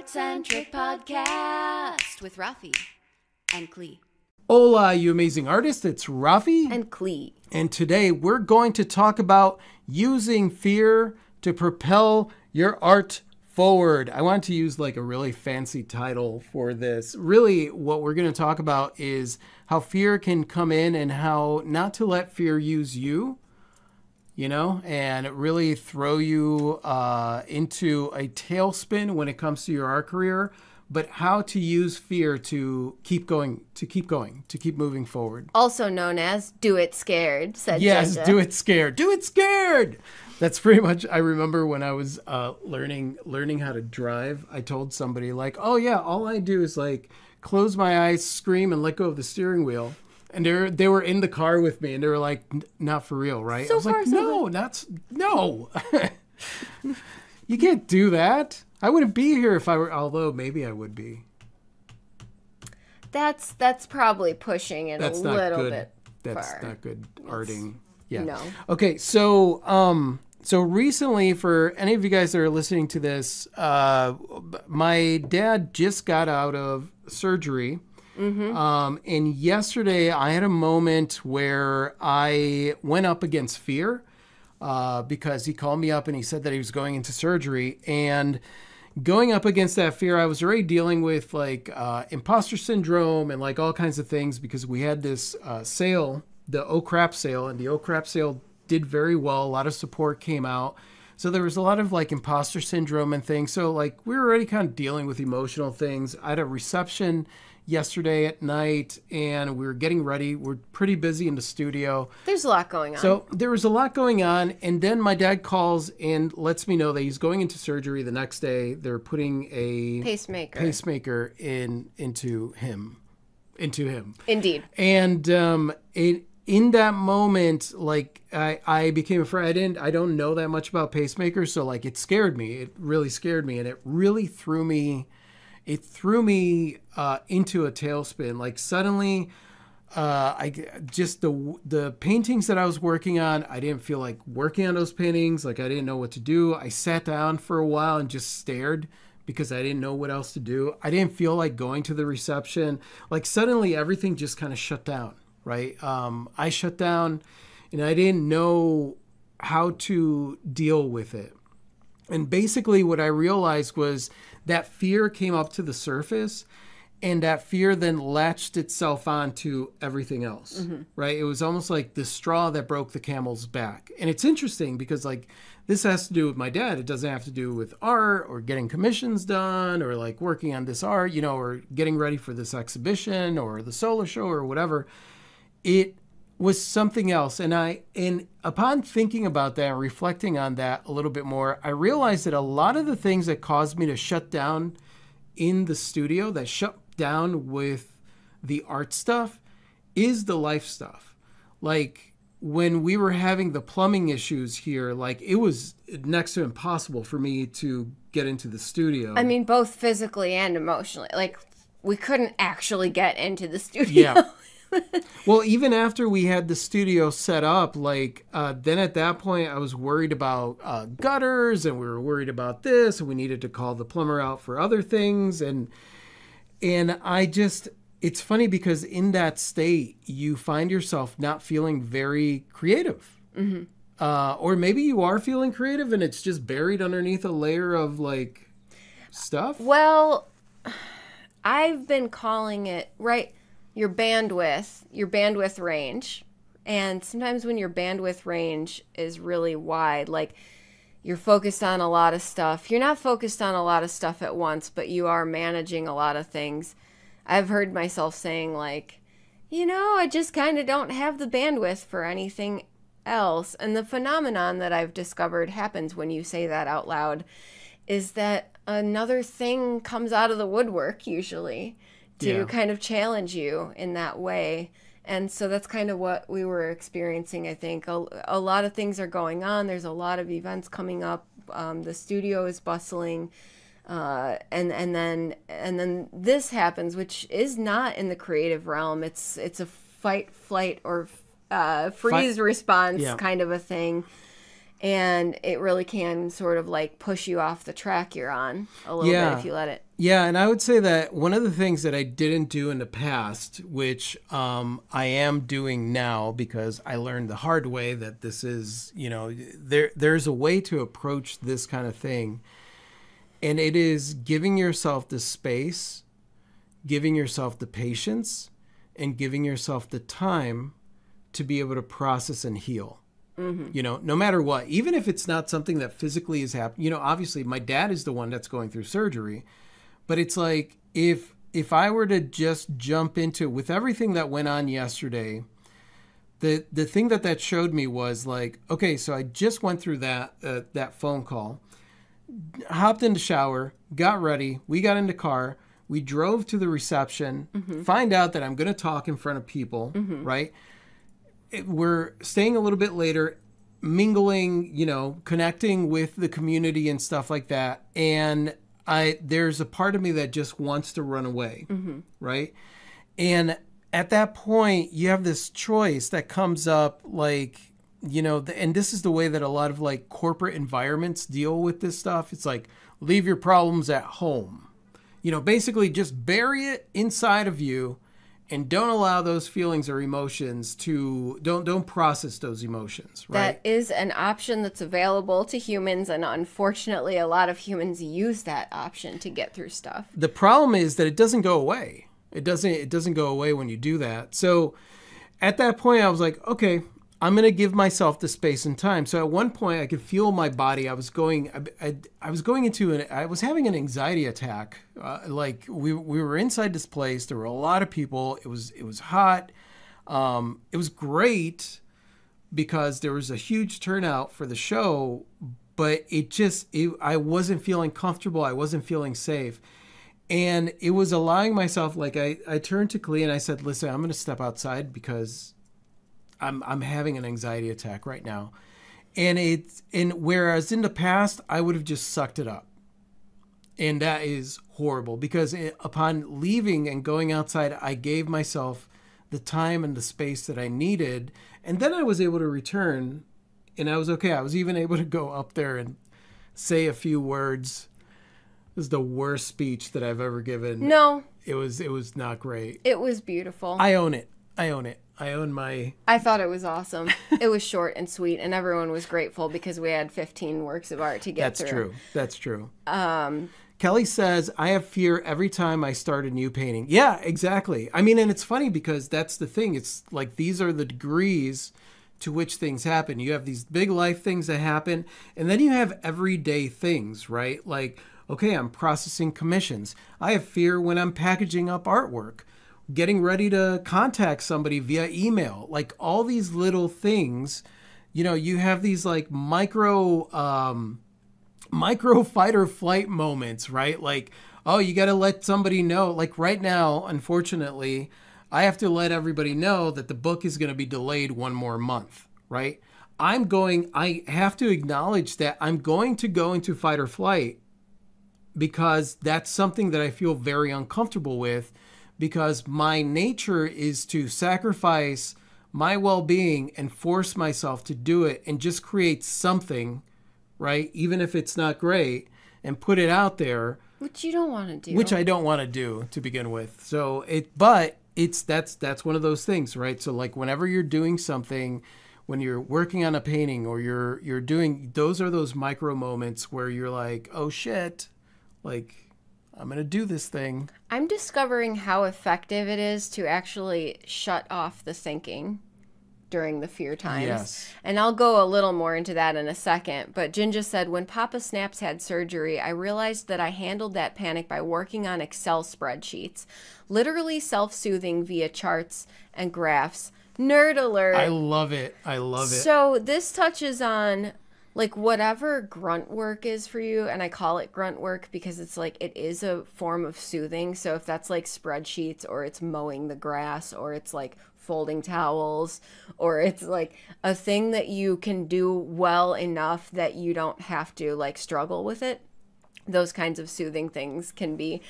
art centric podcast with Rafi and Klee. Hola, you amazing artist. It's Rafi. And Klee. And today we're going to talk about using fear to propel your art forward. I want to use like a really fancy title for this. Really, what we're going to talk about is how fear can come in and how not to let fear use you, you know, and really throw you uh, into a tailspin when it comes to your art career. But how to use fear to keep going, to keep going, to keep moving forward. Also known as Do It Scared, said Yes, do it scared. Do it scared. That's pretty much. I remember when I was uh, learning learning how to drive. I told somebody like, "Oh yeah, all I do is like close my eyes, scream, and let go of the steering wheel." And they they were in the car with me, and they were like, "Not for real, right?" So I was far, like, so "No, not no. you can't do that. I wouldn't be here if I were. Although maybe I would be. That's that's probably pushing it That's a not little good. bit That's far. not good arting. Yeah. No. Okay, so um so recently for any of you guys that are listening to this, uh my dad just got out of surgery. Um and yesterday I had a moment where I went up against fear uh because he called me up and he said that he was going into surgery and going up against that fear, I was already dealing with like uh, imposter syndrome and like all kinds of things because we had this uh, sale, the Oh Crap sale, and the Oh Crap sale did very well. A lot of support came out. So there was a lot of like imposter syndrome and things. So like we were already kind of dealing with emotional things. I had a reception yesterday at night and we were getting ready. We're pretty busy in the studio. There's a lot going on. So there was a lot going on, and then my dad calls and lets me know that he's going into surgery the next day. They're putting a pacemaker. pacemaker in into him, into him, Indeed. and um, it, in that moment, like I, I became afraid. I didn't, I don't know that much about pacemakers, so like it scared me. It really scared me, and it really threw me. It threw me uh, into a tailspin. Like suddenly, uh, I just the the paintings that I was working on, I didn't feel like working on those paintings. Like I didn't know what to do. I sat down for a while and just stared because I didn't know what else to do. I didn't feel like going to the reception. Like suddenly everything just kind of shut down. Right? Um, I shut down, and I didn't know how to deal with it. And basically, what I realized was that fear came up to the surface, and that fear then latched itself onto everything else, mm-hmm. right? It was almost like the straw that broke the camel's back. And it's interesting because, like, this has to do with my dad. It doesn't have to do with art or getting commissions done or like working on this art, you know, or getting ready for this exhibition or the solo show or whatever. It was something else and i and upon thinking about that and reflecting on that a little bit more i realized that a lot of the things that caused me to shut down in the studio that shut down with the art stuff is the life stuff like when we were having the plumbing issues here like it was next to impossible for me to get into the studio I mean, both physically and emotionally. Like, we couldn't actually get into the studio. Yeah. well, even after we had the studio set up, like uh, then at that point, I was worried about uh, gutters, and we were worried about this, and we needed to call the plumber out for other things, and and I just it's funny because in that state, you find yourself not feeling very creative. Uh, or maybe you are feeling creative and it's just buried underneath a layer of like stuff. Well, I've been calling it right your bandwidth, your bandwidth range. And sometimes when your bandwidth range is really wide, like you're focused on a lot of stuff. You're not focused on a lot of stuff at once, but you are managing a lot of things. I've heard myself saying like, you know, I just kind of don't have the bandwidth for anything else. And the phenomenon that I've discovered happens when you say that out loud is that another thing comes out of the woodwork usually to Yeah. kind of challenge you in that way. And so that's kind of what we were experiencing, I think. A, a lot of things are going on. There's a lot of events coming up. Um, the studio is bustling. Uh, and and then and then this happens, which is not in the creative realm. It's it's a fight, flight, or uh, freeze response Yeah. kind of a thing and it really can sort of like push you off the track you're on a little Yeah. bit if you let it. Yeah, and I would say that one of the things that I didn't do in the past, which um, I am doing now because I learned the hard way that this is, you know, there there's a way to approach this kind of thing, and it is giving yourself the space, giving yourself the patience, and giving yourself the time to be able to process and heal Mm-hmm. you know no matter what even if it's not something that physically is happening you know obviously my dad is the one that's going through surgery but it's like if if i were to just jump into with everything that went on yesterday the the thing that that showed me was like okay so i just went through that uh, that phone call hopped in the shower got ready we got in the car we drove to the reception mm-hmm. find out that i'm going to talk in front of people mm-hmm. right? it- we're staying a little bit later mingling you know connecting with the community and stuff like that. And i there's a part of me that just wants to run away mm-hmm. right? And at that point you have this choice that comes up like you know the, and this is the way that a lot of like corporate environments deal with this stuff. It's like leave your problems at home. You know basically just bury it inside of you and don't allow those feelings or emotions to don't don't process those emotions right? That is an option that's available to humans, and unfortunately, a lot of humans use that option to get through stuff. the problem is that it doesn't go away. It doesn't it doesn't go away when you do that. So at that point i was like okay i'm going to give myself the space and time. So at one point i could feel my body. I was going i, I, I was going into an i was having an anxiety attack. Uh, like we, we were inside this place. There were a lot of people. It was it was hot. Um, it was great because there was a huge turnout for the show but it just it, i wasn't feeling comfortable. I wasn't feeling safe. And it was allowing myself like i i turned to Klee and i said listen i'm going to step outside because i'm i'm having an anxiety attack right now. And it's and whereas in the past i would have just sucked it up. And that is horrible because it, upon leaving and going outside i gave myself the time and the space that i needed. And then i was able to return and i was okay. I was even able to go up there and say a few words. This is the worst speech that i've ever given. No, it was it was not great. It was beautiful. I own it. I own it i own my I thought it was awesome. it was short and sweet, and everyone was grateful because we had 15 works of art to get That's through. true. That's true. Um, Kelly says, I have fear every time I start a new painting. Yeah, exactly. I mean, and it's funny because that's the thing. It's like these are the degrees to which things happen. You have these big life things that happen, and then you have everyday things, right? Like, okay, I'm processing commissions. I have fear when I'm packaging up artwork, getting ready to contact somebody via email. Like all these little things, you know, you have these like micro um micro fight or flight moments, right? Like, oh, you got to let somebody know. Like right now, unfortunately, I have to let everybody know that the book is going to be delayed one more month, right? I'm going, I have to acknowledge that I'm going to go into fight or flight because that's something that I feel very uncomfortable with because my nature is to sacrifice my well being and force myself to do it and just create something, right? Even if it's not great, and put it out there, Which you don't want to do. which I don't want to do to begin with. So it, but it's that's that's one of those things, right? So like whenever you're doing something, when you're working on a painting or you're you're doing, those are those micro moments where you're like, oh shit, like I'm gonna do this thing. I'm discovering how effective it is to actually shut off the thinking during the fear times. Yes. And I'll go a little more into that in a second. But Jinja said, when Papa Snaps had surgery, I realized that I handled that panic by working on Excel spreadsheets, literally self soothing via charts and graphs. Nerd alert. I love it. I love it. So this touches on like whatever grunt work is for you and I call it grunt work because it's like it is a form of soothing. So if that's like spreadsheets or it's mowing the grass or it's like folding towels or it's like a thing that you can do well enough that you don't have to like struggle with it. Those kinds of soothing things can be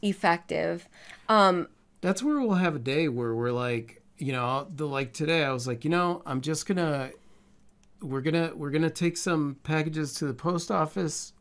effective. Um That's where we'll have a day where we're like, you know, the like today I was like, you know, I'm just gonna we're gonna we're gonna take some packages to the post office.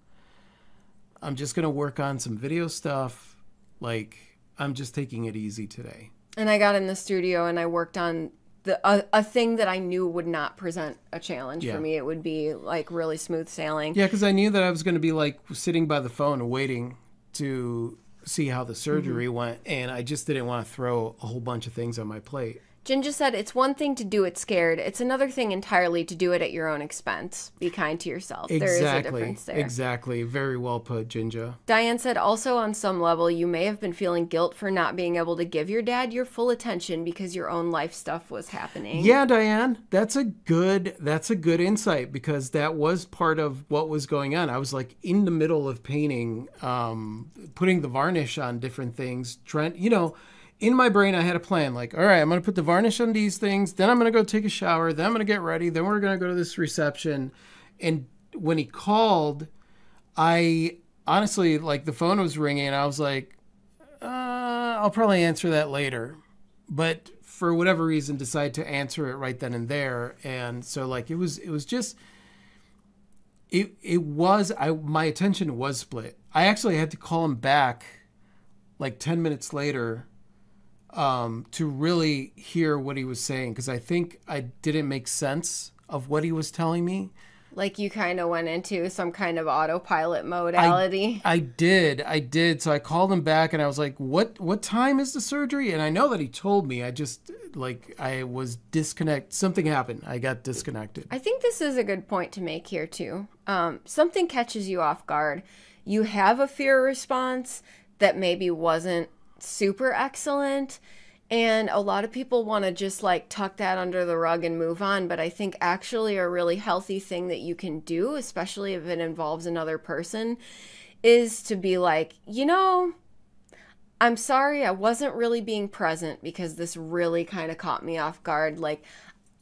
I'm just gonna work on some video stuff. Like I'm just taking it easy today. And I got in the studio and I worked on the a, a thing that I knew would not present a challenge Yeah. for me. It would be like really smooth sailing. Yeah, because I knew that I was going to be like sitting by the phone and waiting to see how the surgery mm-hmm. went, and I just didn't want to throw a whole bunch of things on my plate. Ginger said it's one thing to do it scared. It's another thing entirely to do it at your own expense. Be kind to yourself. There is a Exactly. difference there. Exactly. Very well put, Ginger. Diane said also on some level you may have been feeling guilt for not being able to give your dad your full attention because your own life stuff was happening. Yeah, Diane, that's a good that's a good insight because that was part of what was going on. I was like in the middle of painting, um, putting the varnish on different things, Trent, you know, in my brain I had a plan like, all right, I'm going to put the varnish on these things, then I'm going to go take a shower, then I'm going to get ready, then we're going to go to this reception. And when he called, I honestly like the phone was ringing and I was like, uh, I'll probably answer that later. But for whatever reason decided to answer it right then and there. And so like it was it was just it it was i my attention was split. I actually had to call him back like 10 minutes later um to really hear what he was saying because i think i didn't make sense of what he was telling me Like you kind of went into some kind of autopilot modality. I did, I did. So I called him back and I was like, "What? What time is the surgery?" And I know that he told me. I just like I was disconnect. Something happened. I got disconnected. I think this is a good point to make here too. Um, something catches you off guard. You have a fear response that maybe wasn't super excellent, and a lot of people want to just like tuck that under the rug and move on. But I think actually a really healthy thing that you can do, especially if it involves another person, is to be like, you know, I'm sorry, I wasn't really being present because this really kind of caught me off guard. Like,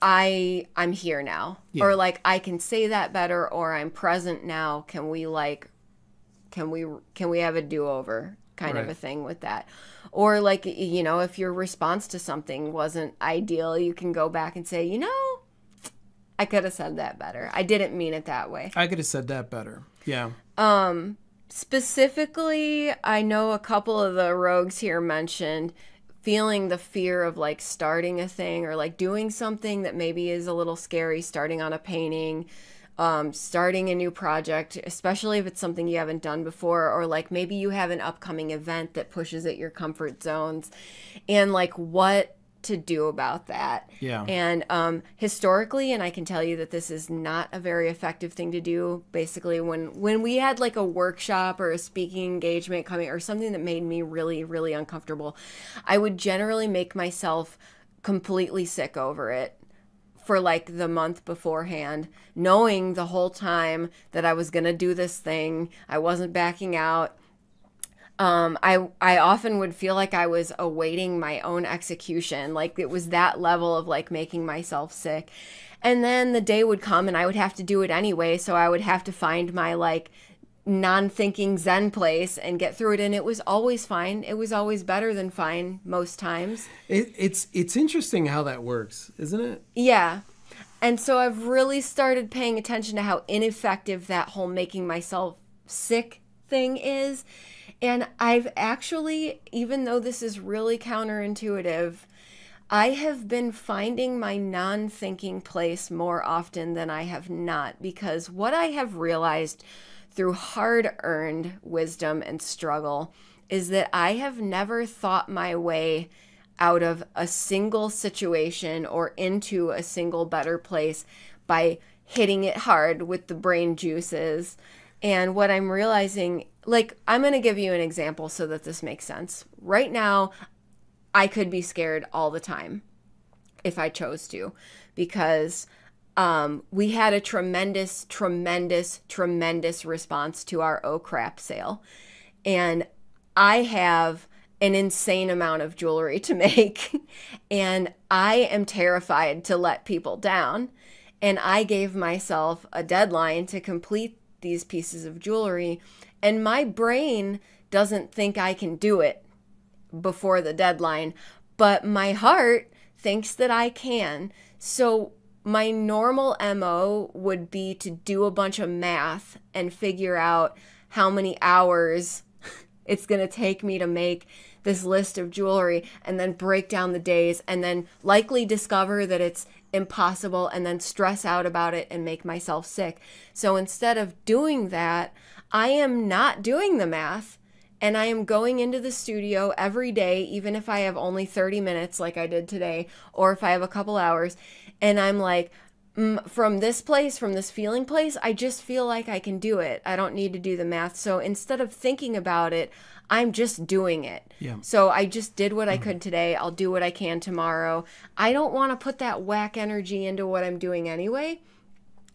I I'm here now, or like I can say that better, or I'm present now. Can we like, can we can we have a do over kind of a thing with that? Or like you know, if your response to something wasn't ideal, you can go back and say, you know, I could have said that better. I didn't mean it that way. I could have said that better. Yeah. Um, specifically i know a couple of the rogues here mentioned feeling the fear of like starting a thing or like doing something that maybe is a little scary starting on a painting um, starting a new project especially if it's something you haven't done before or like maybe you have an upcoming event that pushes at your comfort zones and like what to do about that Yeah. and um, historically, and I can tell you that this is not a very effective thing to do. Basically, when when we had like a workshop or a speaking engagement coming or something that made me really really uncomfortable, I would generally make myself completely sick over it for like the month beforehand, knowing the whole time that I was gonna do this thing. I wasn't backing out um, I I often would feel like I was awaiting my own execution. Like it was that level of like making myself sick. And then the day would come and I would have to do it anyway. So I would have to find my like non-thinking zen place and get through it and it was always fine. It was always better than fine most times. It, it's it's interesting how that works, isn't it? yeah. And so i've really started paying attention to how ineffective that whole making myself sick thing is. And i've actually even though this is really counterintuitive I have been finding my non thinking place more often than I have not because what I have realized through hard earned wisdom and struggle is that I have never thought my way out of a single situation or into a single better place by hitting it hard with the brain juices. And what I'm realizing, like, I'm going to give you an example so that this makes sense. Right now, I could be scared all the time if I chose to because um, we had a tremendous, tremendous, tremendous response to our Oh Crap sale. And I have an insane amount of jewelry to make. and I am terrified to let people down. And I gave myself a deadline to complete these pieces of jewelry. And my brain doesn't think I can do it before the deadline, but my heart thinks that I can. So my normal MO would be to do a bunch of math and figure out how many hours it's going to take me to make this list of jewelry and then break down the days and then likely discover that it's impossible and then stress out about it and make myself sick. So instead of doing that, I am not doing the math and I am going into the studio every day, even if I have only 30 minutes like I did today, or if I have a couple hours, and I'm like, mm, from this place, from this feeling place, I just feel like I can do it. I don't need to do the math. So instead of thinking about it, I'm just doing it. Yeah. So I just did what I could today. I'll do what I can tomorrow. I don't want to put that whack energy into what I'm doing anyway.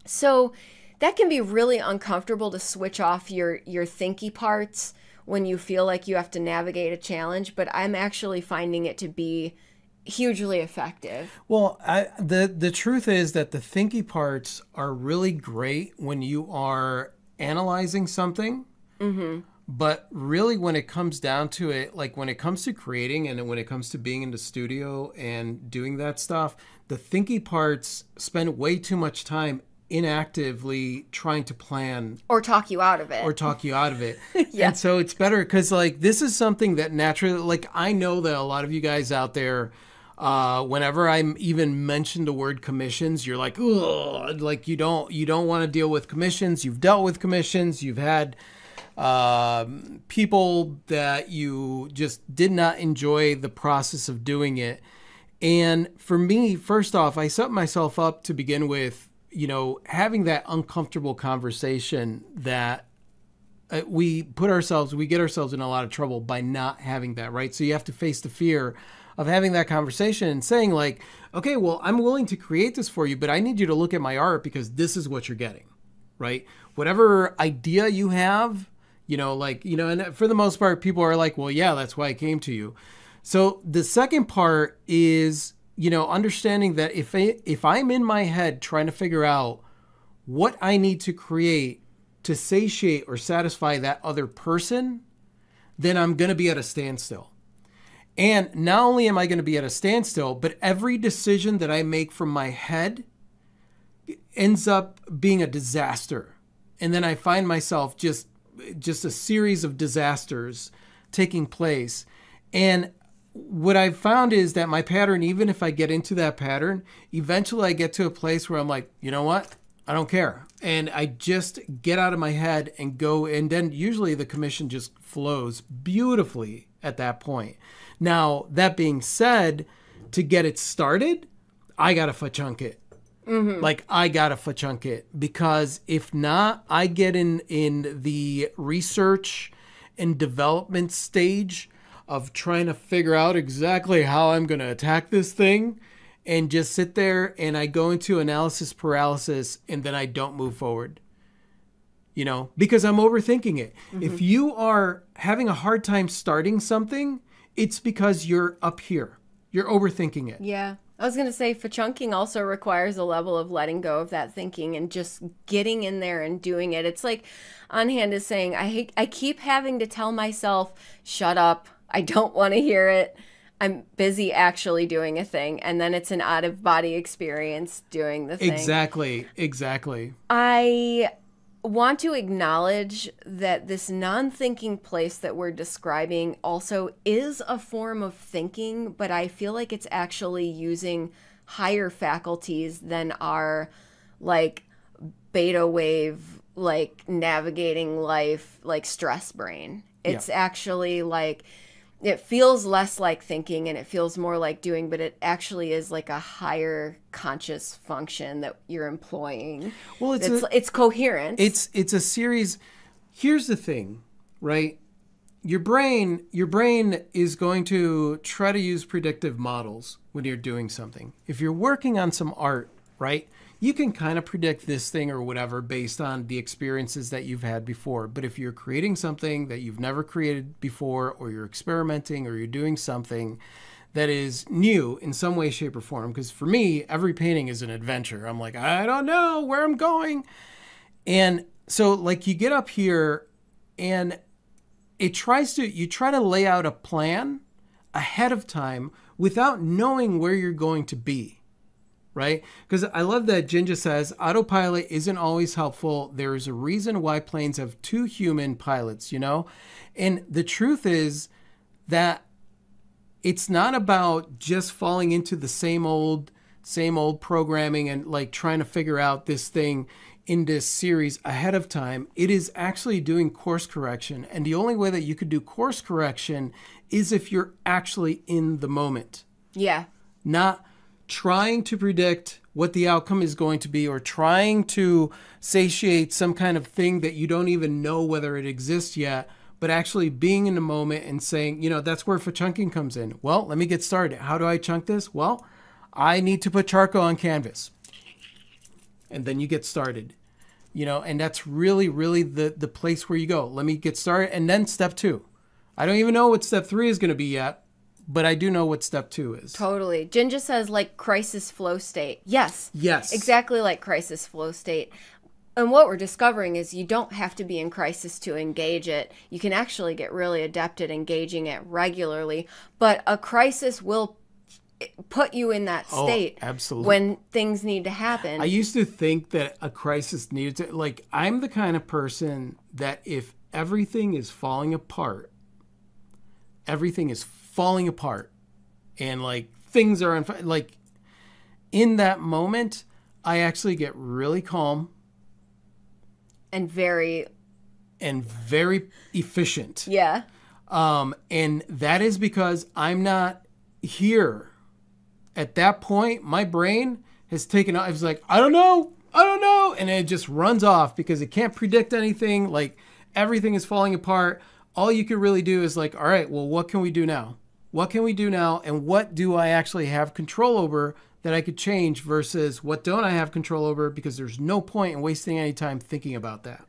So that can be really uncomfortable to switch off your your thinky parts when you feel like you have to navigate a challenge, but I'm actually finding it to be hugely effective. Well, I, the the truth is that the thinky parts are really great when you are analyzing something. Mm-hmm. But really, when it comes down to it, like when it comes to creating and when it comes to being in the studio and doing that stuff, the thinky parts spend way too much time inactively trying to plan or talk you out of it or talk you out of it. yeah. And so it's better because like this is something that naturally like I know that a lot of you guys out there uh, whenever I'm even mentioned the word commissions, you're like, Ugh, like you don't you don't want to deal with commissions. You've dealt with commissions. You've had uh, people that you just did not enjoy the process of doing it. And for me, first off, I set myself up to begin with you know, having that uncomfortable conversation that uh, we put ourselves, we get ourselves in a lot of trouble by not having that, right? So you have to face the fear of having that conversation and saying, like, okay, well, I'm willing to create this for you, but I need you to look at my art because this is what you're getting, right? Whatever idea you have, you know, like, you know, and for the most part, people are like, well, yeah, that's why I came to you. So the second part is you know, understanding that if I, if I'm in my head trying to figure out what I need to create to satiate or satisfy that other person, then I'm going to be at a standstill. And not only am I going to be at a standstill, but every decision that I make from my head ends up being a disaster. And then I find myself just just a series of disasters taking place. And what I've found is that my pattern, even if I get into that pattern, eventually I get to a place where I'm like, you know what? I don't care. And I just get out of my head and go. And then usually the commission just flows beautifully at that point. Now, that being said, to get it started, I got to fachunk it. Mm-hmm. Like I gotta fachunk it because if not, I get in in the research and development stage of trying to figure out exactly how I'm going to attack this thing and just sit there and I go into analysis paralysis and then I don't move forward. You know, because I'm overthinking it. Mm-hmm. If you are having a hard time starting something, it's because you're up here. You're overthinking it. Yeah. I was going to say, for chunking also requires a level of letting go of that thinking and just getting in there and doing it. It's like Anhan is saying, I hate, I keep having to tell myself, shut up, I don't want to hear it. I'm busy actually doing a thing. And then it's an out of body experience doing the thing. Exactly. Exactly. I want to acknowledge that this non thinking place that we're describing also is a form of thinking, but I feel like it's actually using higher faculties than our like beta wave, like navigating life, like stress brain. It's yeah. actually like it feels less like thinking and it feels more like doing but it actually is like a higher conscious function that you're employing. Well it's it's, a, it's coherent it's it's a series. Here's the thing right? Your brain your brain is going to try to use predictive models when you're doing something. If you're working on some art right you can kind of predict this thing or whatever based on the experiences that you've had before. But if you're creating something that you've never created before, or you're experimenting, or you're doing something that is new in some way, shape, or form, because for me, every painting is an adventure. I'm like, I don't know where I'm going. And so, like, you get up here and it tries to, you try to lay out a plan ahead of time without knowing where you're going to be right? Because I love that Jinja says autopilot isn't always helpful. There is a reason why planes have two human pilots, you know? And the truth is that it's not about just falling into the same old same old programming and like trying to figure out this thing in this series ahead of time. It is actually doing course correction. And the only way that you could do course correction is if you're actually in the moment. Yeah. Not trying to predict what the outcome is going to be or trying to satiate some kind of thing that you don't even know whether it exists yet but actually being in the moment and saying, you know, that's where for chunking comes in. Well, let me get started. How do I chunk this? Well, I need to put charcoal on canvas. And then you get started. You know, and that's really, really the the place where you go. Let me get started. And then step two. I don't even know what step three is going to be yet, but I do know what step two is. Totally. Jinja says like crisis flow state. Yes. Yes. Exactly like crisis flow state. And what we're discovering is you don't have to be in crisis to engage it. You can actually get really adept at engaging it regularly, but a crisis will put you in that Oh, state absolutely. when things need to happen. I used to think that a crisis needed to like I'm the kind of person that if everything is falling apart, everything is falling apart and like things are unf- like in that moment I actually get really calm and very and very efficient. yeah. Um, and that is because I'm not here. At that point, my brain has taken off. It's like, I don't know, I don't know. And it just runs off because it can't predict anything. Like everything is falling apart. All you can really do is like, all right, well, what can we do now? What can we do now? And what do I actually have control over that I could change versus what don't I have control over? Because there's no point in wasting any time thinking about that.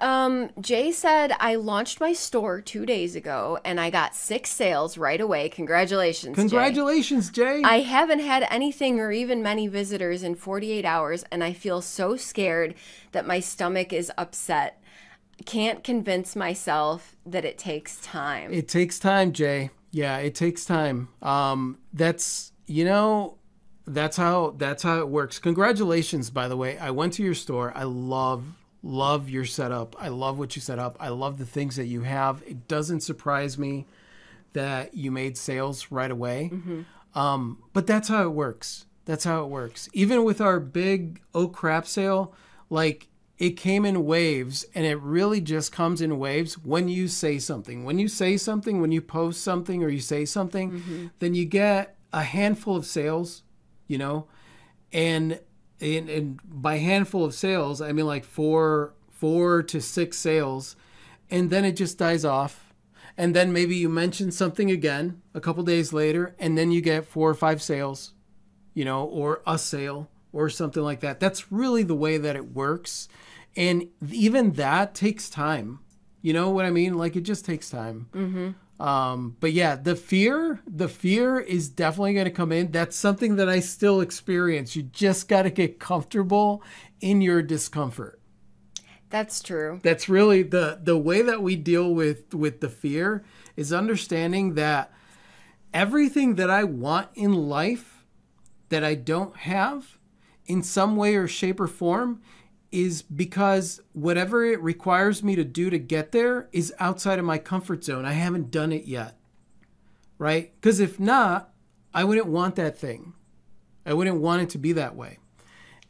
Um, Jay said I launched my store two days ago and I got six sales right away. Congratulations. Jay. Congratulations, Jay. I haven't had anything or even many visitors in 48 hours, and I feel so scared that my stomach is upset. Can't convince myself that it takes time. It takes time, Jay. Yeah, it takes time. Um, that's you know, that's how that's how it works. Congratulations, by the way. I went to your store. I love love your setup. I love what you set up. I love the things that you have. It doesn't surprise me that you made sales right away. Um, but that's how it works. That's how it works. Even with our big oh crap sale, like it came in waves and it really just comes in waves when you say something. When you say something, when you post something or you say something, mm-hmm. then you get a handful of sales, you know, and and, and by handful of sales, I mean like four four to six sales, and then it just dies off. And then maybe you mention something again a couple days later, and then you get four or five sales, you know, or a sale or something like that. That's really the way that it works. And even that takes time. You know what I mean? Like it just takes time. Mm-hmm. Um, but yeah, the fear, the fear is definitely going to come in. That's something that I still experience. You just got to get comfortable in your discomfort. That's true. That's really the the way that we deal with with the fear is understanding that everything that I want in life that I don't have in some way or shape or form is because whatever it requires me to do to get there is outside of my comfort zone. I haven't done it yet. Right? Because if not, I wouldn't want that thing. I wouldn't want it to be that way.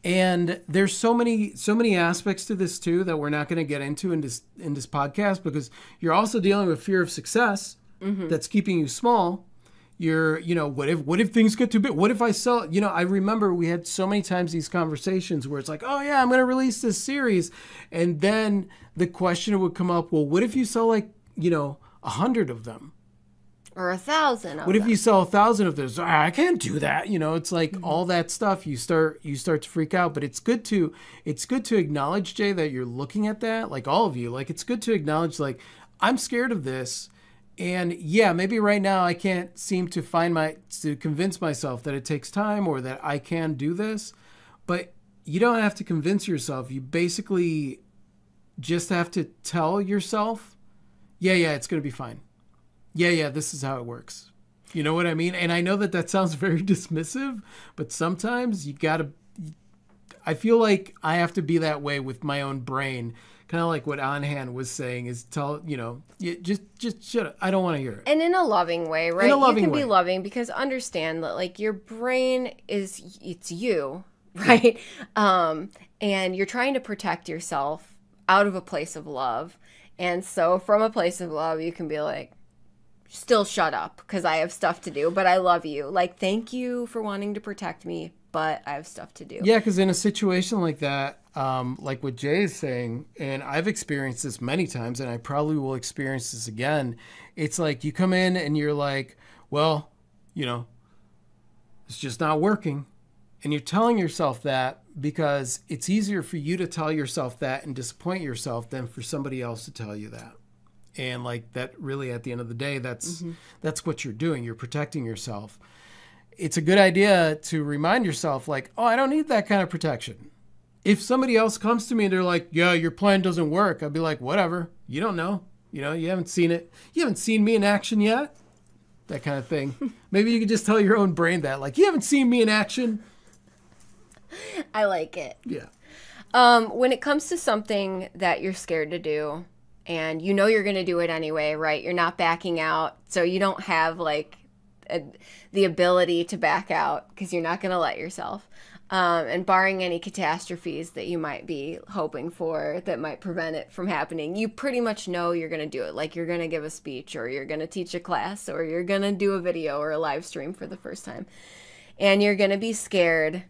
And there's so many so many aspects to this too that we're not going to get into in this in this podcast because you're also dealing with fear of success mm-hmm. that's keeping you small. You're, you know, what if what if things get too big? What if I sell? You know, I remember we had so many times these conversations where it's like, oh yeah, I'm going to release this series, and then the question would come up, well, what if you sell like, you know, a hundred of them? Or a thousand. Of What if them. you sell a thousand of those? Ah, I can't do that. You know, it's like all that stuff. You start you start to freak out. But it's good to it's good to acknowledge, Jay, that you're looking at that. Like all of you, like it's good to acknowledge, like I'm scared of this, and yeah, maybe right now I can't seem to find my to convince myself that it takes time or that I can do this. But you don't have to convince yourself. You basically just have to tell yourself, yeah, yeah, it's gonna be fine. Yeah, yeah, this is how it works. You know what I mean? And I know that that sounds very dismissive, but sometimes you got to I feel like I have to be that way with my own brain. Kind of like what Anhan was saying is tell, you know, you just just shut up. I don't want to hear it. And in a loving way, right? In a loving you can way. be loving because understand that like your brain is it's you, right? Um and you're trying to protect yourself out of a place of love. And so from a place of love, you can be like still shut up because I have stuff to do, but I love you. Like thank you for wanting to protect me, but I have stuff to do. Yeah, because in a situation like that, um, like what Jay is saying, and I've experienced this many times, and I probably will experience this again. It's like you come in and you're like, well, you know, it's just not working. And you're telling yourself that because it's easier for you to tell yourself that and disappoint yourself than for somebody else to tell you that. And like that really at the end of the day, that's that's what you're doing. You're protecting yourself it's a good idea to remind yourself like oh i don't need that kind of protection. If somebody else comes to me and they're like yeah your plan doesn't work i'd be like whatever. You don't know. You know you haven't seen it. You haven't seen me in action yet. That kind of thing. Maybe you could just tell your own brain that like you haven't seen me in action. I like it. yeah. Um, when it comes to something that you're scared to do and you know you're going to do it anyway, right? You're not backing out. So you don't have like a, the ability to back out because you're not going to let yourself. Um, and barring any catastrophes that you might be hoping for that might prevent it from happening, you pretty much know you're going to do it. Like you're going to give a speech or you're going to teach a class or you're going to do a video or a live stream for the first time. And you're going to be scared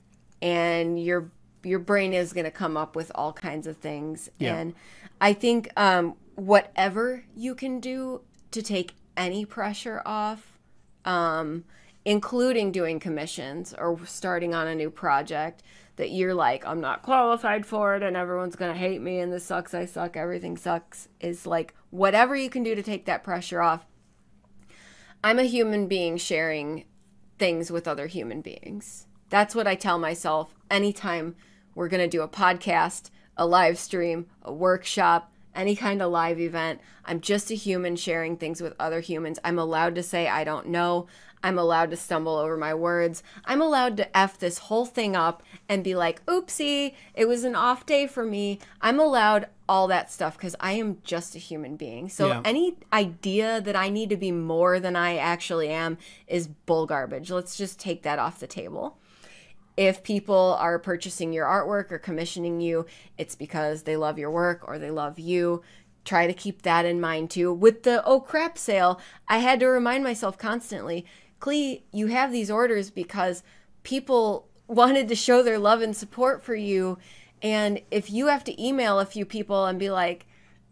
and your your brain is going to come up with all kinds of things Yeah. and i think um, whatever you can do to take any pressure off um, including doing commissions or starting on a new project that you're like i'm not qualified for it and everyone's going to hate me and this sucks i suck everything sucks is like whatever you can do to take that pressure off i'm a human being sharing things with other human beings. That's what I tell myself anytime we're going to do a podcast, a live stream, a workshop, any kind of live event. I'm just a human sharing things with other humans. I'm allowed to say I don't know. I'm allowed to stumble over my words. I'm allowed to F this whole thing up and be like, oopsie, it was an off day for me. I'm allowed all that stuff because I am just a human being. So Yeah. any idea that I need to be more than I actually am is bull garbage. Let's just take that off the table. If people are purchasing your artwork or commissioning you, it's because they love your work or they love you. Try to keep that in mind too. With the oh crap sale, I had to remind myself constantly, Klee, you have these orders because people wanted to show their love and support for you. And if you have to email a few people and be like,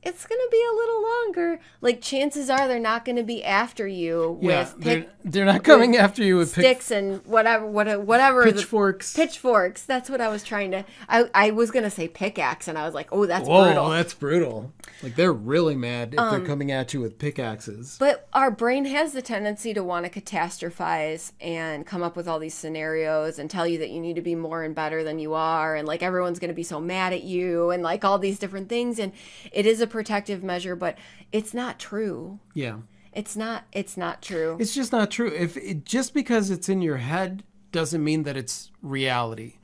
it's going to be a little longer, like chances are they're not going to be after you yeah with they're, they're not coming after you with pick, sticks and whatever, whatever, whatever. the- pitchforks pitchforks. That's what I was trying to. I, I was gonna say pickaxe, and I was like, oh, that's whoa brutal. Um, that's brutal like they're really mad if they're coming at you with pickaxes But our brain has the tendency to want to catastrophize and come up with all these scenarios and tell you that you need to be more and better than you are, and like everyone's going to be so mad at you, and like all these different things. And it is a protective measure, but it's not true. yeah It's not. It's not true. It's just not true. If it, just because it's in your head doesn't mean that it's reality.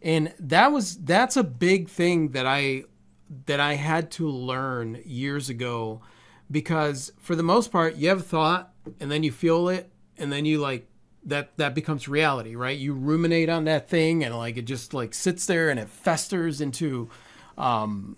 And that was that's a big thing that I that I had to learn years ago because for the most part you have a thought and then you feel it and then you like that that becomes reality, right? You ruminate on that thing and like it just like sits there and it festers into um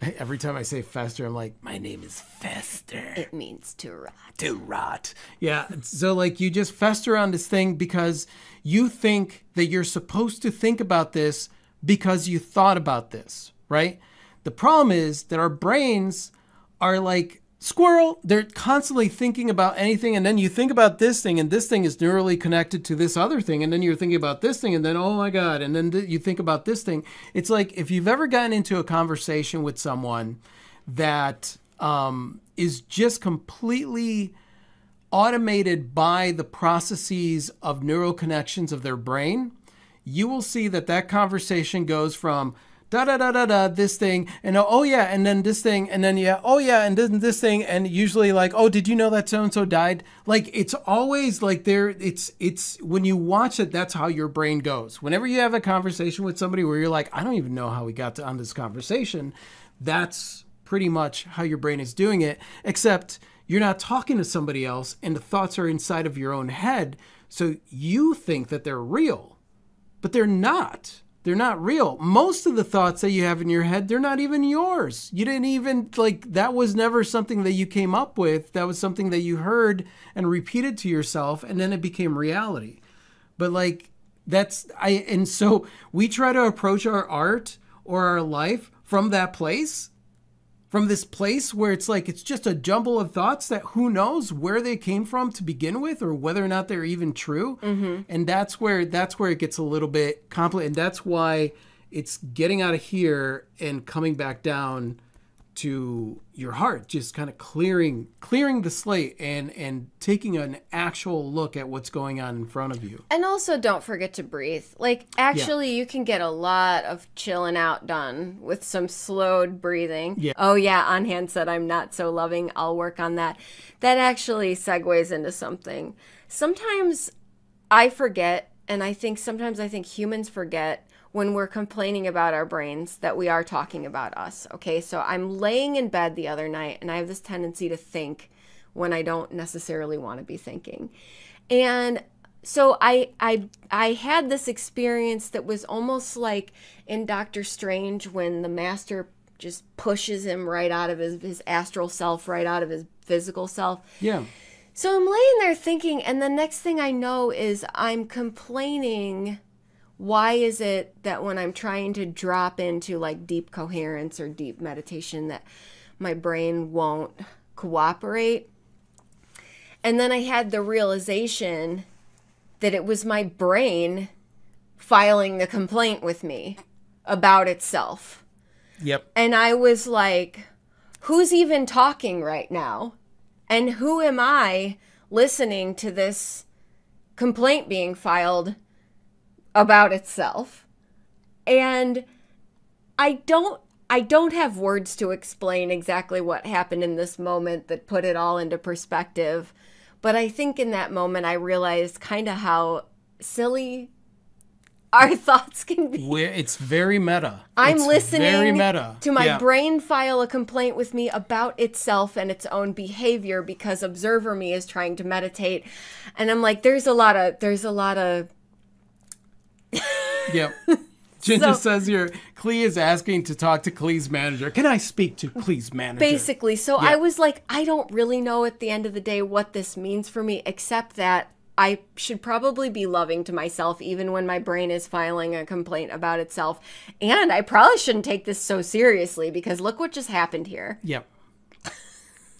every time I say fester I'm like my name is Fester it means to rot. to rot. Yeah. So like you just fester on this thing because you think that you're supposed to think about this because you thought about this, right? The problem is that our brains are like squirrel. They're constantly thinking about anything, and then you think about this thing, and this thing is neurally connected to this other thing, and then you're thinking about this thing, and then oh my god, and then th- you think about this thing. It's like if you've ever gotten into a conversation with someone that um, is just completely automated by the processes of neural connections of their brain, you will see that that conversation goes from da da da da da this thing and oh, oh yeah and then this thing and then yeah oh yeah and then this thing and usually like oh did you know that so and so died? Like it's always like there it's it's when you watch it that's how your brain goes. Whenever you have a conversation with somebody where you're like I don't even know how we got to on this conversation that's pretty much how your brain is doing it except you're not talking to somebody else and the thoughts are inside of your own head so you think that they're real but they're not they're not real. Most of the thoughts that you have in your head, they're not even yours. You didn't even, like, that was never something that you came up with. That was something that you heard and repeated to yourself, and then it became reality. But, like, that's, I, and so we try to approach our art or our life from that place from this place where it's like it's just a jumble of thoughts that who knows where they came from to begin with or whether or not they're even true mm-hmm. and that's where that's where it gets a little bit complicated and that's why it's getting out of here and coming back down to your heart just kind of clearing clearing the slate and and taking an actual look at what's going on in front of you. And also don't forget to breathe. Like actually yeah. you can get a lot of chilling out done with some slowed breathing. Yeah. oh yeah Anhan said i'm not so loving i'll work on that. That actually segues into something. Sometimes i forget and i think sometimes i think humans forget when we're complaining about our brains that we are talking about us. Okay, so I'm laying in bed the other night and I have this tendency to think when I don't necessarily want to be thinking. And so I I I had this experience that was almost like in Doctor Strange when the master just pushes him right out of his, his astral self, right out of his physical self. Yeah. So I'm laying there thinking, and the next thing I know is I'm complaining why is it that when I'm trying to drop into like deep coherence or deep meditation that my brain won't cooperate? And then I had the realization that it was my brain filing the complaint with me about itself. Yep. And I was like, who's even talking right now? And who am I listening to this complaint being filed about itself. And I don't I don't have words to explain exactly what happened in this moment that put it all into perspective. But I think in that moment I realized kind of how silly our thoughts can be. We're, it's very meta. I'm it's listening to my yeah. brain file a complaint with me about itself and its own behavior because observer me is trying to meditate. And I'm like, there's a lot of there's a lot of yep. Ginger so, says here, Klee is asking to talk to Klee's manager. Can I speak to Klee's manager? Basically. So I was like, I don't really know at the end of the day what this means for me, except that I should probably be loving to myself even when my brain is filing a complaint about itself. And I probably shouldn't take this so seriously because look what just happened here. Yep.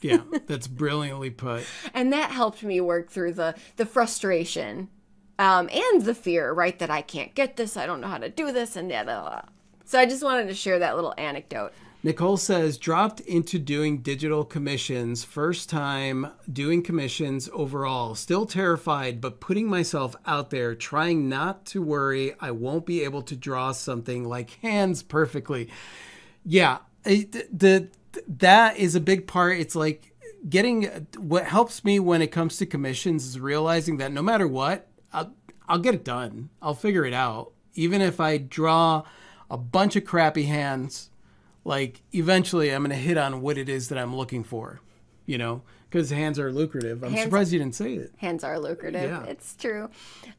Yeah, that's brilliantly put. And that helped me work through the the frustration um, and the fear, right, that I can't get this, I don't know how to do this, and yeah, blah, blah. so I just wanted to share that little anecdote. Nicole says, dropped into doing digital commissions, first time doing commissions overall. Still terrified, but putting myself out there, trying not to worry I won't be able to draw something like hands perfectly. Yeah, it, the, that is a big part. It's like getting what helps me when it comes to commissions is realizing that no matter what, I'll, I'll get it done. I'll figure it out. Even if I draw a bunch of crappy hands, like eventually I'm going to hit on what it is that I'm looking for, you know, because hands are lucrative. I'm hands, surprised you didn't say it. Hands are lucrative. Yeah. It's true.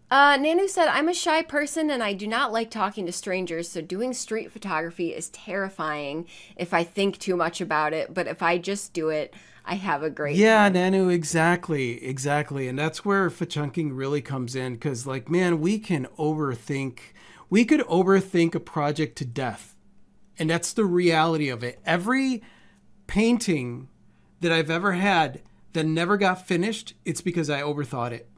Uh, Nanu said, I'm a shy person and I do not like talking to strangers, so doing street photography is terrifying if I think too much about it. But if I just do it, I have a great yeah, time. Nanu, exactly, exactly, and that's where chunking really comes in because, like, man, we can overthink. We could overthink a project to death, and that's the reality of it. Every painting that I've ever had that never got finished, it's because I overthought it.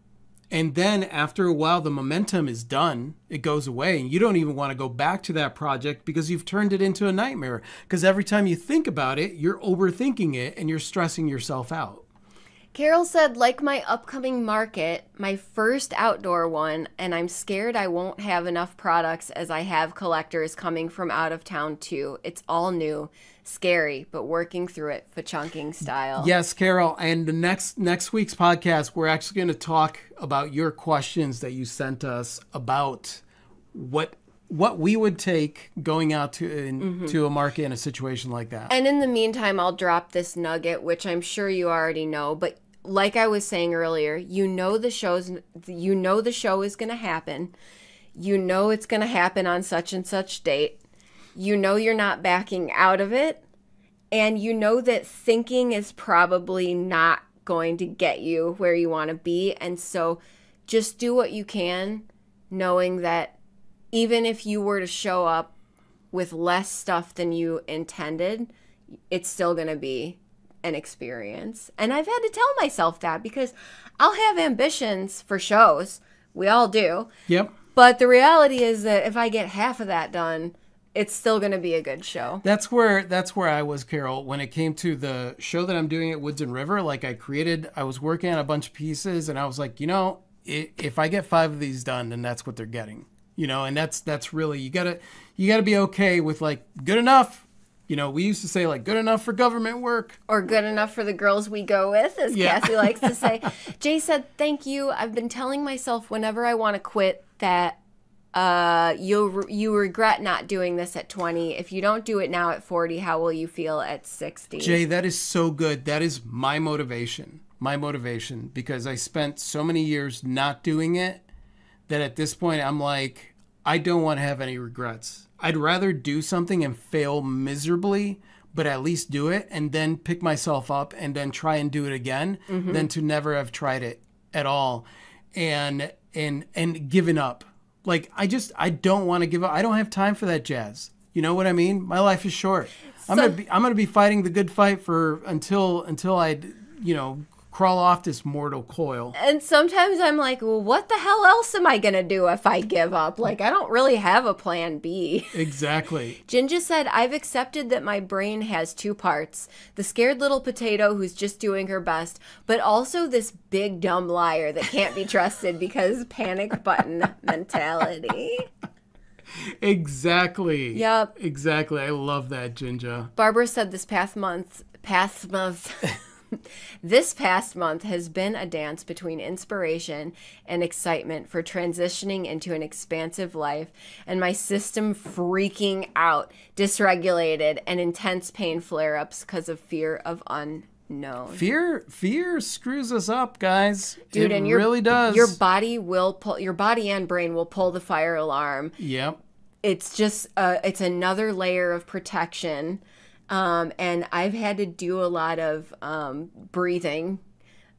And then after a while, the momentum is done. It goes away. And you don't even want to go back to that project because you've turned it into a nightmare. Because every time you think about it, you're overthinking it and you're stressing yourself out. Carol said, like my upcoming market, my first outdoor one, and I'm scared I won't have enough products as I have collectors coming from out of town too. It's all new, scary, but working through it for chunking style. Yes, Carol. And the next next week's podcast, we're actually going to talk about your questions that you sent us about what what we would take going out to in, mm-hmm. to a market in a situation like that. And in the meantime, I'll drop this nugget, which I'm sure you already know, but like I was saying earlier, you know the show's you know the show is going to happen. You know it's going to happen on such and such date. You know you're not backing out of it, and you know that thinking is probably not going to get you where you want to be, and so just do what you can knowing that even if you were to show up with less stuff than you intended, it's still going to be an experience. And I've had to tell myself that because I'll have ambitions for shows. We all do. yep. But the reality is that if I get half of that done, it's still going to be a good show. That's where that's where I was, Carol, when it came to the show that I'm doing at Woods and River. Like I created, I was working on a bunch of pieces, and I was like, you know, if I get five of these done, then that's what they're getting. You know, and that's that's really you gotta you gotta be okay with like good enough. You know, we used to say like good enough for government work. or good enough for the girls we go with, as Yeah. Cassie likes to say. Jay said, "Thank you. I've been telling myself whenever I want to quit that uh, you'll re- you regret not doing this at 20. If you don't do it now at 40, how will you feel at 60?" Jay, that is so good. That is my motivation. My motivation because I spent so many years not doing it that at this point I'm like, I don't want to have any regrets. I'd rather do something and fail miserably, but at least do it and then pick myself up and then try and do it again than to never have tried it at all and and and given up. Like I just I don't want to give up. I don't have time for that jazz. You know what I mean? My life is short. I'm gonna be I'm gonna be fighting the good fight for until until I you know crawl off this mortal coil. And sometimes I'm like, well, what the hell else am I going to do if I give up? Like, I don't really have a plan B. Exactly. Jinja said, I've accepted that my brain has two parts the scared little potato who's just doing her best, but also this big dumb liar that can't be trusted because panic button mentality. Exactly. Yep. Exactly. I love that, Jinja. Barbara said this past month, past month, this past month has been a dance between inspiration and excitement for transitioning into an expansive life and my system freaking out, dysregulated, and intense pain flare ups because of fear of unknown. Fear fear screws us up, guys. Dude, it and your, really does. Your body will pull, your body and brain will pull the fire alarm Yep. it's just uh, it's another layer of protection um, and i've had to do a lot of um, breathing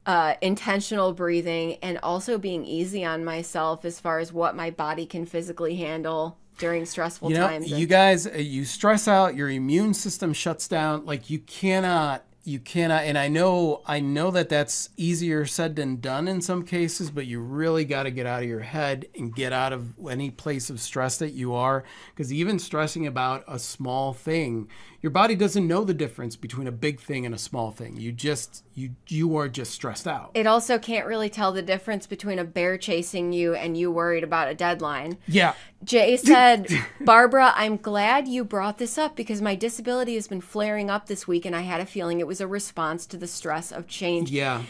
uh, intentional breathing and also being easy on myself as far as what my body can physically handle during stressful You know, times you guys, uh, you stress out, your immune system shuts down. Like you cannot, you cannot. And I know, I know that that's easier said than done in some cases, but you really got to get out of your head and get out of any place of stress that you are. Because even stressing about a small thing, your body doesn't know the difference between a big thing and a small thing. You just, you, you are just stressed out. it also can't really tell the difference between a bear chasing you and you worried about a deadline Yeah. Jay said, Barbara, I'm glad you brought this up because my disability has been flaring up this week and I had a feeling it was a response to the stress of change. Yeah.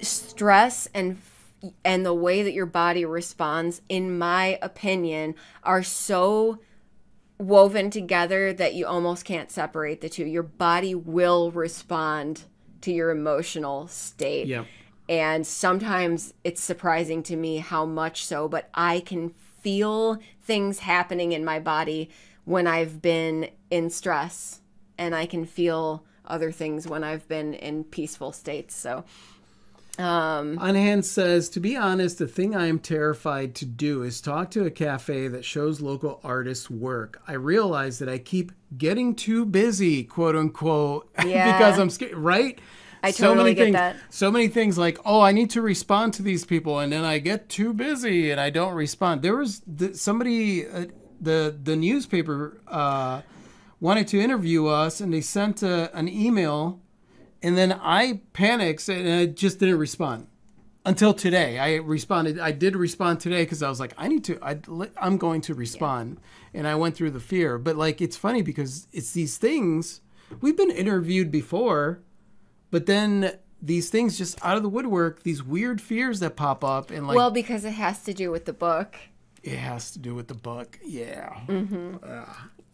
Stress and and the way that your body responds, in my opinion, are so woven together that you almost can't separate the two. Your body will respond to your emotional state. Yeah. And sometimes it's surprising to me how much so, but I can feel things happening in my body when I've been in stress, and I can feel other things when I've been in peaceful states. So, Anhan says, to be honest, the thing I am terrified to do is talk to a cafe that shows local artists work. I realize that I keep getting too busy, quote unquote, Yeah. because I'm scared, right? I totally get things, that. So many things like, oh, I need to respond to these people, and then I get too busy and I don't respond. There was the, somebody, uh, the the newspaper uh, wanted to interview us, and they sent a, an email And then I panicked and I just didn't respond until today. I responded. I did respond today because I was like, I need to. I, I'm going to respond, yeah. and I went through the fear. But like, it's funny because it's these things. We've been interviewed before, but then these things just out of the woodwork. These weird fears that pop up, and like, well, because it has to do with the book. It has to do with the book. Yeah. Mm-hmm. Uh,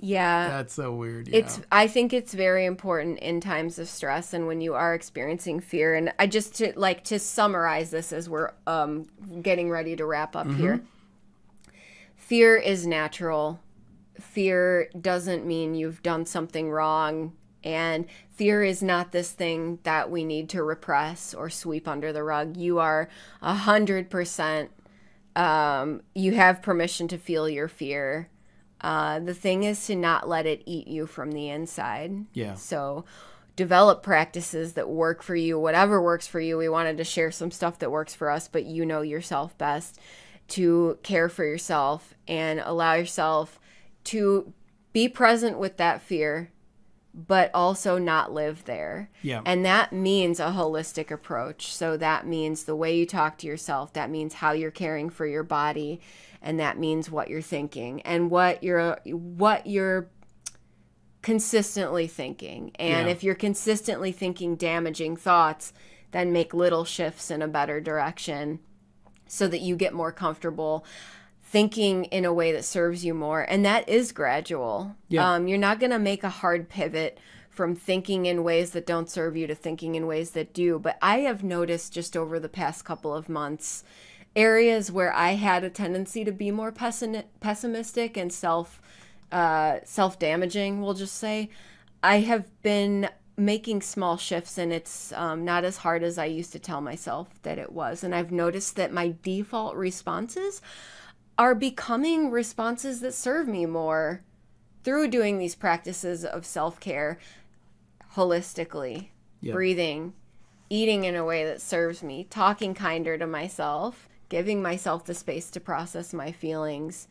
yeah. That's so weird. Yeah. It's I think it's very important in times of stress and when you are experiencing fear and I just to like to summarize this as we're um getting ready to wrap up mm-hmm. here. Fear is natural. Fear doesn't mean you've done something wrong and fear is not this thing that we need to repress or sweep under the rug. You are a hundred percent um, you have permission to feel your fear uh, the thing is to not let it eat you from the inside. Yeah. So develop practices that work for you, whatever works for you. We wanted to share some stuff that works for us, but you know yourself best to care for yourself and allow yourself to be present with that fear but also not live there. Yeah. And that means a holistic approach. So that means the way you talk to yourself, that means how you're caring for your body, and that means what you're thinking and what you're what you're consistently thinking. And yeah. if you're consistently thinking damaging thoughts, then make little shifts in a better direction so that you get more comfortable thinking in a way that serves you more. And that is gradual. Yeah. Um, you're not going to make a hard pivot from thinking in ways that don't serve you to thinking in ways that do. But I have noticed just over the past couple of months areas where I had a tendency to be more pessim- pessimistic and self uh, self damaging. We'll just say I have been making small shifts and it's um, not as hard as I used to tell myself that it was. And I've noticed that my default responses are becoming responses that serve me more through doing these practices of self care holistically, breathing, eating in a way that serves me, talking kinder to myself, giving myself the space to process my feelings,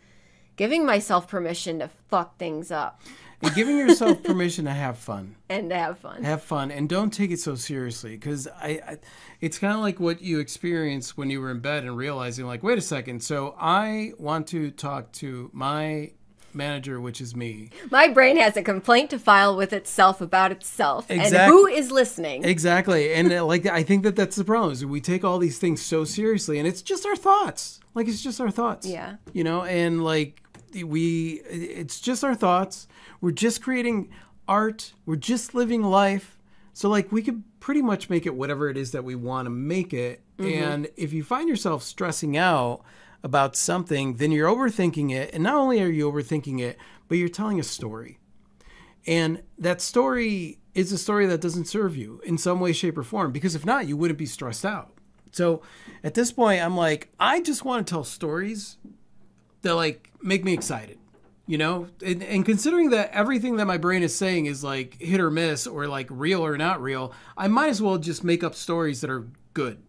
giving myself permission to fuck things up. And giving yourself permission to have fun. And to have fun. Have fun. And don't take it so seriously because I, I, it's kind of like what you experienced when you were in bed and realizing, like, wait a second. So I want to talk to my manager, which is me. My brain has a complaint to file with itself about itself, exactly. and who is listening? Exactly, and uh, like I think that that's the problem is we take all these things so seriously, and it's just our thoughts. Like it's just our thoughts. Yeah. You know, and like we, it's just our thoughts. We're just creating art. We're just living life. So like we could pretty much make it whatever it is that we want to make it. Mm-hmm. And if you find yourself stressing out about something, then you're overthinking it. And not only are you overthinking it, but you're telling a story. And that story is a story that doesn't serve you in some way, shape, or form. Because if not, you wouldn't be stressed out. So at this point, I'm like, I just want to tell stories that like make me excited. You know, and, and considering that everything that my brain is saying is like hit or miss or like real or not real, I might as well just make up stories that are good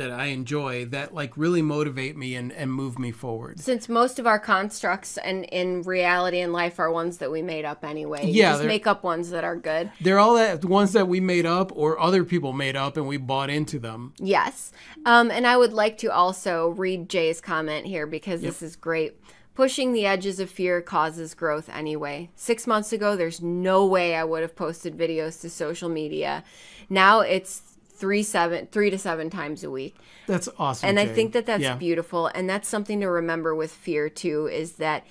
that I enjoy that like really motivate me and, and move me forward. Since most of our constructs and in reality and life are ones that we made up anyway. You yeah, just make up ones that are good. They're all that ones that we made up or other people made up and we bought into them. Yes. Um, and I would like to also read Jay's comment here because yep. this is great. Pushing the edges of fear causes growth anyway. Six months ago, there's no way I would have posted videos to social media. Now it's three seven three to seven times a week. That's awesome and i think that that's yeah. beautiful and that's something to remember with fear too is that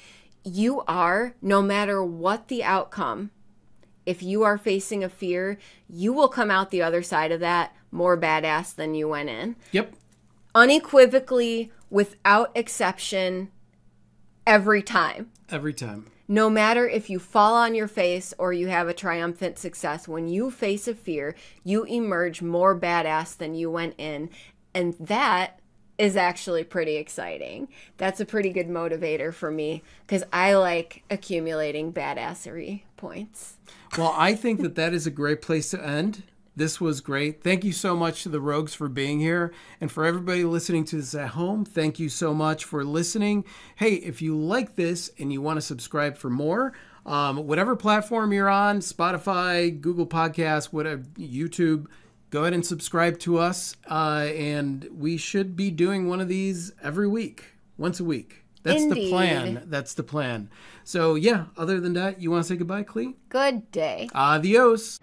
you are no matter what the outcome if you are facing a fear you will come out the other side of that more badass than you went in. Yep. Unequivocally without exception every time. Every time no matter if you fall on your face or you have a triumphant success, when you face a fear, you emerge more badass than you went in. And that is actually pretty exciting. That's a pretty good motivator for me because I like accumulating badassery points. Well, I think that that is a great place to end. This was great. Thank you so much to the Rogues for being here. And for everybody listening to this at home, thank you so much for listening. Hey, if you like this and you want to subscribe for more, um, whatever platform you're on, Spotify, Google Podcasts, whatever, YouTube, go ahead and subscribe to us. Uh, and we should be doing one of these every week, once a week. That's the plan. That's the plan. So, yeah, other than that, you want to say goodbye, Klee? Good day. Adios.